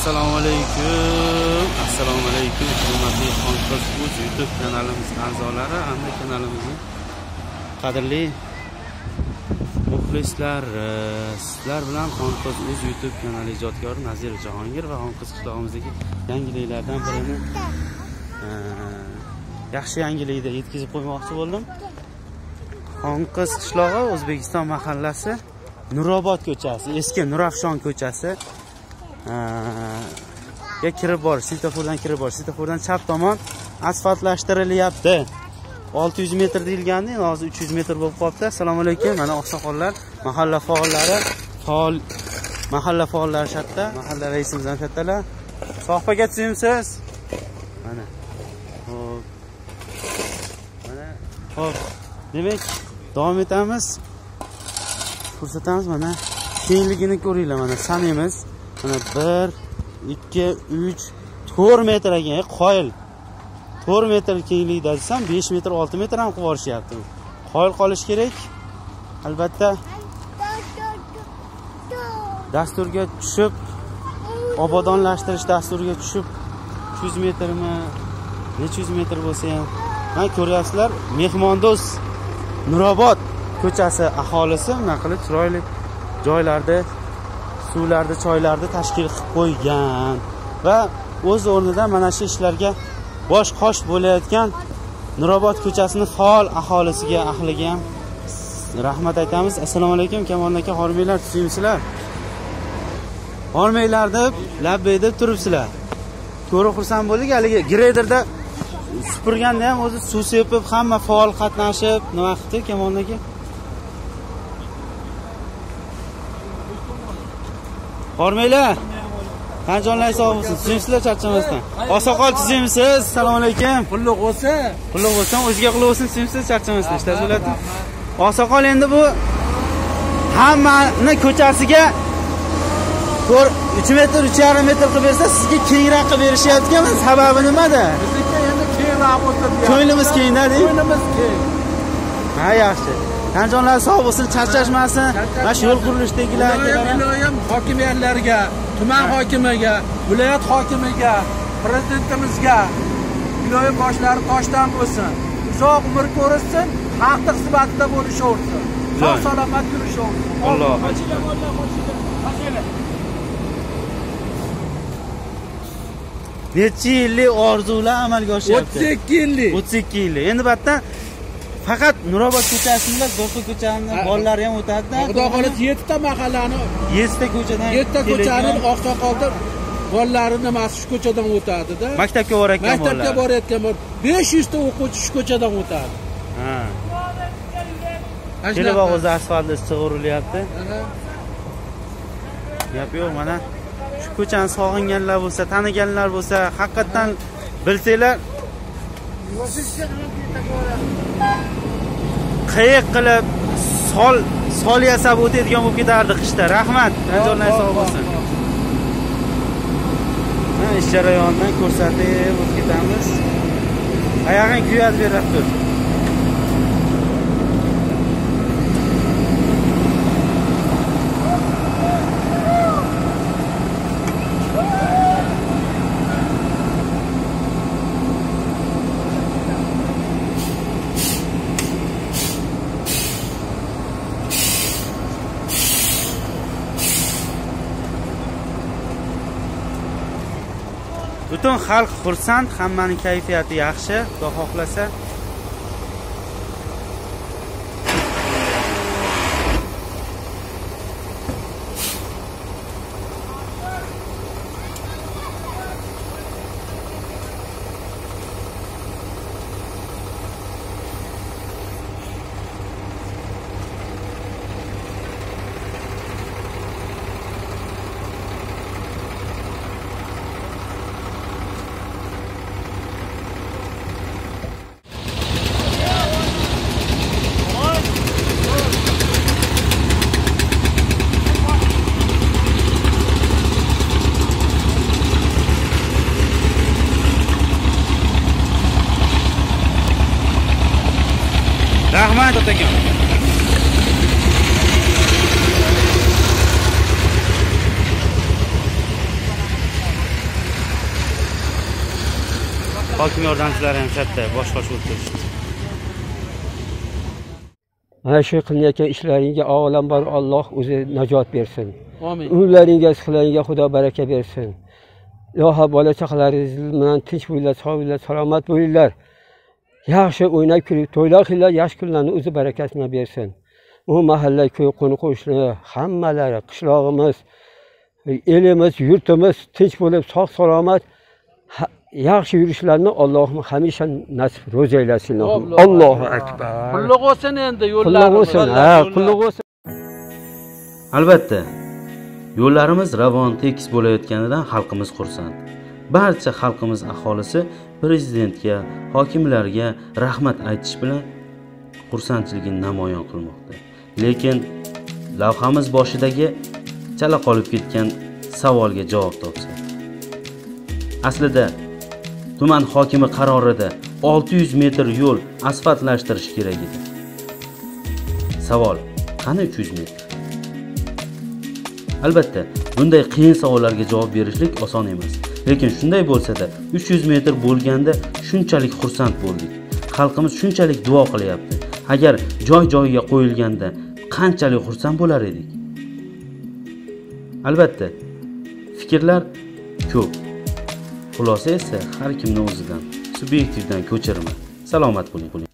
assalomu alaykum. Assalomu alaykum hurmatli xonqiz uz youtube kanalimiz a'zolari hamda kanalimizni qadrli muxlislar sizlar bilan xonqiz uz youtube kanali ijodkori nazir jahongir va xonqiz qishlog'imizdagi yangiliklardan birini e, yaxshi yangilikni yetkazib qo'ymoqchi bo'ldim. Xonqiz qishlog'i o'zbekiston mahallasi nurobod ko'chasi eski nurafshon ko'chasi. Ga kirib borish svetofordan kirib borish svetofordan chap tomon asfaltlashtirilyapti 600 metr deyilgandi endi hozir 300 metr bo'lib qolibdi. Assalomu alaykum mana oqsoqollar mahalla faollari. Faol mahalla faollari shu yerda mahalla raisimiz ham shu yerdalar tushimsiz mana. Ho'p mana. Ho'p demak davom etamiz. Ko'rsatamiz mana kengligini ko'ringlar mana sanaymiz mana bir ikki uch to'rt metr ekan qoyil. To'rt metr kenglikda desam besh metr olti metr ham qilib yuborishyapti qoyil qolish kerak. Albatta. Dasturga tushib obodonlashtirish dasturiga tushib uch yuz metrmi necha yuz metr bo'lsa ham. Mana ko'ryapsizlar mehmondo'st nurobod ko'chasi aholisi bunaqa qilib chiroyli joylarda suvlarni choylarni tashkil qilib qo'ygan va o'z o'rnida mana shu ishlarga bosh qosh bo'layotgan nurobod ko'chasini faol aholisiga ahliga ham rahmat aytamiz. Assalomu alaykum kamon aka hormanglar tushimsizlar hormanglar deb labbay deb turibsizlar. Ko'rib xursand bo'ldik haligi greyderda supurganda ham o'zi suv sepib hamma faol qatnashib nima qilibdi kamon aka? Bormanglar. Qanjonlar sog' bo'lsin. Tushimsizlar charchamasdan. Oqsoqol tuzimsiz. Assalomu alaykum. Qulluq bo'lsa. Qulluq bo'lsin. O'ziga qulluq bo'lsin. Tushimsiz charchamasdan. Ishtasi bo'ladi oqsoqol endi bu hammani ko'chasiga uch metr uch yarim metr qilib bersa sizga kengroq qilib berishyaptimi sababi nimada? Bizniki endi kengroq bo'lsa ko'nglimiz kengda ko'nglimiz keng. Ha yaxshi tanjonlar sog' bo'lsin charchashmasin. Mana shu yo'l qurilishdagilar iloyim hokimiyatlarga tuman hokimiga viloyat hokimiga prezidentimizga iloyim boshlari toshdan bo'lsin. Uzoq umr ko'rishsin xalqni xizmatida bo'lishaversin. Sog' salomat yurishaversin alloh necha yillik orzular amalga oshyapti? O'ttiz ikki yillik. O'ttiz ikki yillik. Endi bu faqat nurobod ko'chasini emas do'stlik ko'chasini bolalari ham o'tadida. Xudo xohlasa yettita mahallani yettita ko'chadan yettita ko'chani oqsoqolda bolalari nimasi shu ko'chadan o'tadida? Maktabga borayotgan bolalar. maktabga borayotgan bor besh yuzta o'quvchi shu ko'chadan o'tadi. Ha. Ana kelib shunaqa. o'zi asfaltni issiq urilyapti. Gap yo'q mana. Shu ko'chani sog'inganlar bo'lsa taniganlar bo'lsa haqiqatdan bilsanglar qiyiq qilib sol sol yasab o'tadigan bo'lib ketardi qishda. Rahmat anjorlar sog' bo'lsin ish jarayonidan ko'rsatib o'tib ketamiz. Oyog'ing kuyadi berib butun xalq xursand hammaning kayfiyati yaxshi xudo xohlasa Granada taken. Hokim yordamchilari ham shartda bosh qosh o'tkazishdi. Mana shu qilayotgan ishlaringga avvalambor Alloh o'zi najot bersin. Amin. Umrlaringga, sizlaringga Xudo baraka bersin. Iloho bola chaqalaringiz bilan tinch bo'linglar, sog' bo'linglar, salomat bo'linglar. Yaxshi o'ynab kulib to'ylar qilinglar yaxshi kunlarni o'zi barakasini bersin. U mahalla ko'y qo'ni qo'shni hammalari qishlog'imiz elimiz yurtimiz tinch bo'lib sog' salomat yaxshi yurishlarini allohim hamisha nasib ro'za aylasin Allohu akbar. Qulluq bo'lsin endi qulluq yo'llarimiz bo'lsin ha qulluq bo'lsin. Albatta yo'llarimiz ravon tekis bo'layotganidan xalqimiz xursand barcha xalqimiz aholisi prezidentga hokimlarga rahmat aytish bilan xursandchiligini namoyon qilmoqda. Lekin lavhamiz boshidagi chala qolib ketgan savolga javob topsa. Aslida tuman hokimi qarorida 600 metr yo'l asfaltlashtirish kerak edi. Savol qani 300 metr? Albatta bunday qiyin savollarga javob berishlik oson emas. Lekin shunday bo'lsa-da 300 metr bo'lganda shunchalik xursand bo'ldik. Xalqimiz shunchalik duo qilyapti. Agar joy joyiga qo'yilganda qanchalik xursand bo'lar edik? Albatta fikrlar ko'p. Xulosa esa har kimni o'zidan subyektivdan ko'chirma. Salomat bo'ling